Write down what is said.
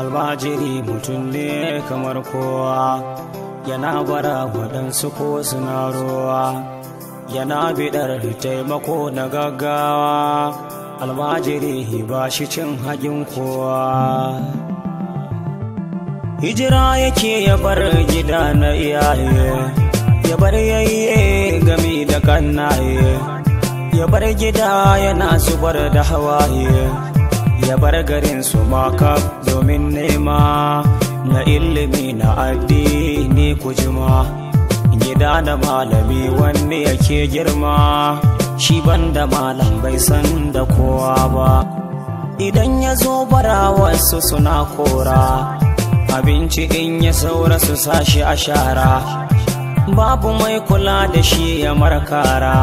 albajiri mutum ne kamar kowa. Yana bara waɗansu ko suna ruwa yana biɗar taimako na gaggawa. Albajiri ba shi cin hagin kowa. Hijira yake ya bar gida na iyaye. Ya bar yayye gami da kannaye ya bar gida yana zubar da hawaye. Ya bar garin su maka domin nema na ilimi na addini kujima gida da malami wanne yake girma shi banda malam bai san da kowa ba. Idan ya zo bara wasu suna kora abinci in ya saura su sashi a shara. Babu mai kula da shi ya markara.